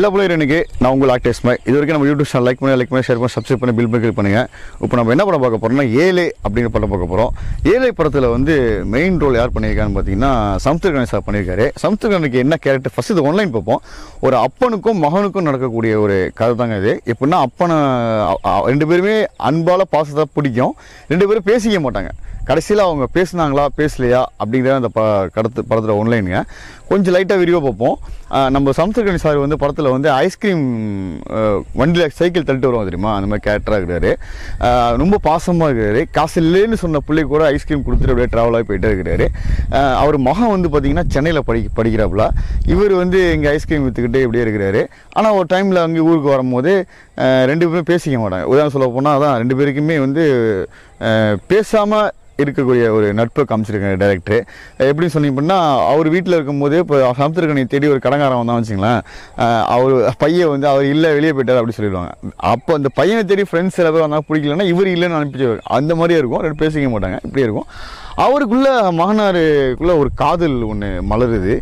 Hello பிள்ளைங்க எனக்கு நான் உங்கள் ஆக்டர்ஸ் இது வரைக்கும் நம்ம யூடியூப் சேனல் லைக் பண்ணி லைக் பண்ணி ஷேர் பண்ணி சப்ஸ்கிரைப் பண்ணி பில் பண்ணி கிளிக் பண்ணுங்கள் இப்போ நம்ம என்ன படம் பார்க்க போறோம்னா ஏழை அப்படிங்கிற படம் பார்க்க போகிறோம் ஏழை படத்தில் வந்து மெயின் ரோல் யார் பண்ணியிருக்கான்னு பார்த்தீங்கன்னா சமுத்திர கணேஷ் சார் பண்ணியிருக்காரு. சமுத்திர கணக்கு என்ன கேரக்டர் ஃபஸ்ட் இது ஆன்லைன் பார்ப்போம். ஒரு அப்பனுக்கும் மகனுக்கும் நடக்கக்கூடிய ஒரு கதை தாங்க இது. எப்படின்னா அப்பனை ரெண்டு பேருமே அன்பால் பாசத்தை பிடிக்கும். ரெண்டு பேரும் பேசிக்க மாட்டாங்க. கடைசியில் அவங்க பேசுனாங்களா பேசலையா அப்படிங்கிற அந்த ப கடத்து படத்தில் ஒன்லைனுங்க கொஞ்சம் லைட்டாக விரிவாக பார்ப்போம். நம்ம சமுத்திரகணி சார் வந்து படத்தில் வந்து ஐஸ்கிரீம் வண்டியில் சைக்கிள் தள்ளிட்டு வருவோம் தெரியுமா? அந்த மாதிரி கேரக்டராக இருக்கிறாரு. ரொம்ப பாசமாக இருக்கிறாரு. காசு இல்லைன்னு சொன்ன பிள்ளை கூட ஐஸ்கிரீம் கொடுத்துட்டு அப்படியே ட்ராவல் ஆகி போயிட்டே இருக்கிறாரு. அவர் மகன் வந்து பார்த்தீங்கன்னா சென்னையில் படி படிக்கிறாப்புல. இவர் வந்து இங்கே ஐஸ்கிரீம் விற்றுக்கிட்டே இப்படியே இருக்கிறாரு. ஆனால் ஒரு டைமில் அங்கே ஊருக்கு வரும்போது ரெண்டு பேரும் பேசிக்க மாட்டாங்க. உதாரணம் சொல்ல போனால் அதான் ரெண்டு பேருக்குமே வந்து பேசாமல் இருக்கக்கூடிய ஒரு நட்பை காமிச்சிருக்காங்க டேரக்டர் எப்படின்னு சொன்னீங்கன்னா அவர் வீட்டில் இருக்கும்போது இப்போ சமுத்திரக்கணி தேடி ஒரு கடங்காரம் வந்தான் வச்சுங்களேன் அவர் பையன் வந்து அவர் இல்லை வெளியே போயிட்டார் அப்படி சொல்லிடுவாங்க. அப்போ அந்த பையனை தேடி ஃப்ரெண்ட்ஸ் சில பேர் வந்தால் பிடிக்கலன்னா இவர் இல்லைன்னு அனுப்பிச்சு அந்த மாதிரியே இருக்கும். ரெண்டு பேசிக்க மாட்டாங்க. இப்படியே இருக்கும். அவருக்குள்ள மகனாருக்குள்ள ஒரு காதல் ஒன்று மலருது.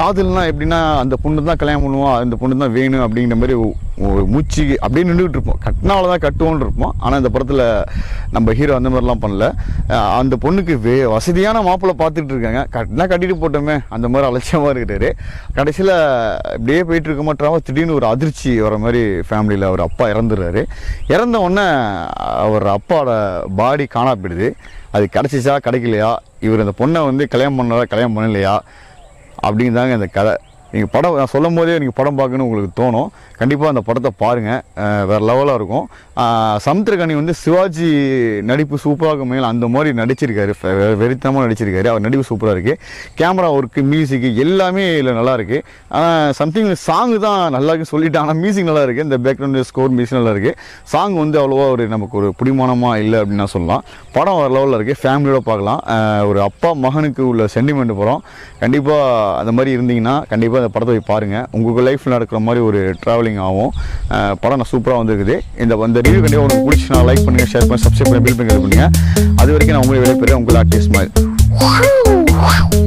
காதல்னால் காதல்னா எப்படின்னா அந்த பொண்ணு தான் கல்யாணம் பண்ணுவோம் அந்த பொண்ணு தான் வேணும் அப்படிங்கிற மாதிரி ஒரு மூச்சு அப்படியே நின்றுக்கிட்டு இருப்போம். கட்டினால தான் கட்டுவோன்னு இருப்போம். ஆனால் இந்த படத்தில் நம்ம ஹீரோ அந்த மாதிரிலாம் பண்ணல. அந்த பொண்ணுக்கு வே வசதியான மாப்பிள்ளை பார்த்துட்டு இருக்காங்க. கட்டினா கட்டிட்டு போட்டோமே அந்த மாதிரி அலட்சியமாக இருக்கிறாரு. கடைசியில் இப்படியே போயிட்டு இருக்க மாட்டாம திடீர்னு ஒரு அதிர்ச்சி வர மாதிரி ஃபேமிலியில் அவர் அப்பா இறந்துடுறாரு. இறந்த உடனே அவர் அப்பாவோட பாடி காணா போயிடுது. அது கிடச்சிச்சா கிடைக்கலையா? இவர் அந்த பொண்ணை வந்து கல்யாணம் பண்ணாரா கல்யாணம் பண்ணலையா? அப்படின்னு தாங்க இந்த கதை. நீங்கள் படம் நான் சொல்லும் போதே நீங்கள் படம் பார்க்கணும்னு உங்களுக்கு தோணும். கண்டிப்பாக அந்த படத்தை பாருங்கள் வேறு லெவலாக இருக்கும். சமுத்திரகனி வந்து சிவாஜி நடிப்பு சூப்பராக மேல் அந்த மாதிரி நடிச்சிருக்காரு. வெறித்தனமாக நடிச்சிருக்காரு. அவர் நடிப்பு சூப்பராக இருக்குது கேமரா ஒர்க்கு மியூசிக்கு எல்லாமே இதில் நல்லா இருக்குது ஆனால் சம்திங் சாங் தான் நல்லா இருக்கு சொல்லிட்டு ஆனால் மியூசிக் நல்லா இருக்குது இந்த பேக்ரவுண்ட் ஸ்கோர் மியூசிக் நல்லா இருக்குது சாங் வந்து அவ்வளோவா ஒரு நமக்கு ஒரு பிடிமானமாக இல்லை அப்படின்னு நான் சொல்லலாம். படம் வேறு லெவலில் இருக்குது ஃபேமிலியோட பார்க்கலாம். ஒரு அப்பா மகனுக்கு உள்ள சென்டிமெண்ட் படம் கண்டிப்பாக அந்த மாதிரி இருந்தீங்கன்னா கண்டிப்பாக அந்த படத்தை போய் பாருங்கள் உங்களுக்கு லைஃப்பில் நடக்கிற மாதிரி ஒரு ட்ராவலிங் ஆகும். படம் நான் சூப்பராக வந்திருக்குது. இந்த இந்த ரிவ்யூ கண்டிப்பாக உங்களுக்கு பிடிச்சி நான் லைக் பண்ணுங்கள் ஷேர் பண்ணி சப்ஸ்கிரைப் பண்ணி பில் பண்ணி பண்ணுங்கள் அது வரைக்கும் நான் உங்களை விடைபெறேன் பெறுறேன் உங்கள் ஆர்டிஸ்ட் மாதிரி.